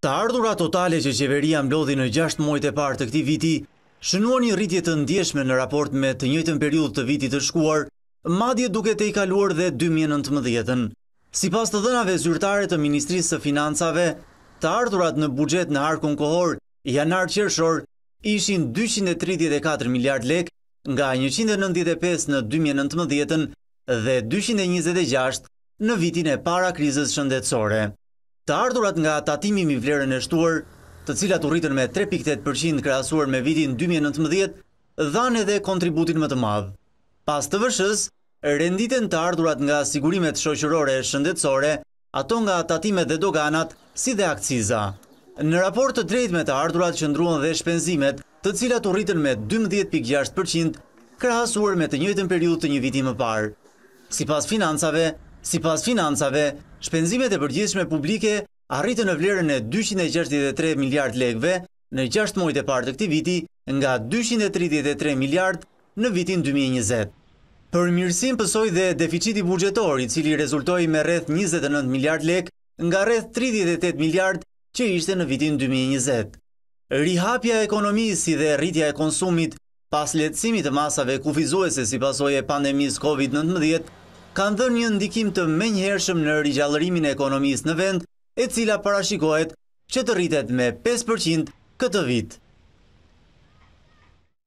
Të ardhurat totale që qeveria mblodhi në gjashtë muajt e parë të këtij viti, shënuan një rritje të ndjeshme në raport me të njëjtën periudhë të vitit të shkuar, madje duke tejkaluar dhe dy mijë e nëntëmbëdhjetë-ën. Sipas të dhënave zyrtare të Ministrisë së Financave, të ardhurat në buxhet në harkun kohor janar-qershor ishin dyqind e tridhjetë e katër miliardë lekë nga njëqind e nëntëdhjetë e pesë në dy mijë e nëntëmbëdhjetë-ën dhe dyqind e njëzet e gjashtë në vitin e para krizës shëndetësore. Të ardhurat nga tatimi mbi vlerën e shtuar, të cilat u rritën me tre pikë tetë përqind krahasuar me vitin dy mijë e nëntëmbëdhjetë, dhanë edhe kontributin më të madh. Pas TVSH-së, renditen të ardhurat nga sigurimet shoqërore e shëndetësore, ato nga tatimet dhe doganat, si dhe akciza. Në raport të drejtë me të ardhurat qëndruan dhe shpenzimet të cilat u rritën me dymbëdhjetë pikë gjashtë për qind krahasuar me të njëjtën periudhë të një viti më parë. Sipas financave, shpenzimet e përgjithshme publike arritën në vlerën e dyqind e gjashtëdhjetë e tre miliardë lekëve në gjashtë muajt e parë të këtij viti nga dyqind e tridhjetë e tre miliardë në vitin dy mijë e njëzet. Përmirësim pësoi dhe deficiti buxhetor, i cili rezultoi me rreth njëzet e nëntë miliardë lekë nga rreth tridhjetë e tetë miliardë që ishte në vitin dy mijë e njëzet. Rihapja e ekonomisë si dhe rritja e konsumit, pas lehtësimit të masave kufizuese si pasojë e pandemisë Covid nëntëmbëdhjetë, kanë dhënë një ndikim të menjëhershëm në rigjallërimin e ekonomisë në vend, e cila parashikohet që të rritet me pesë për qind këtë vit.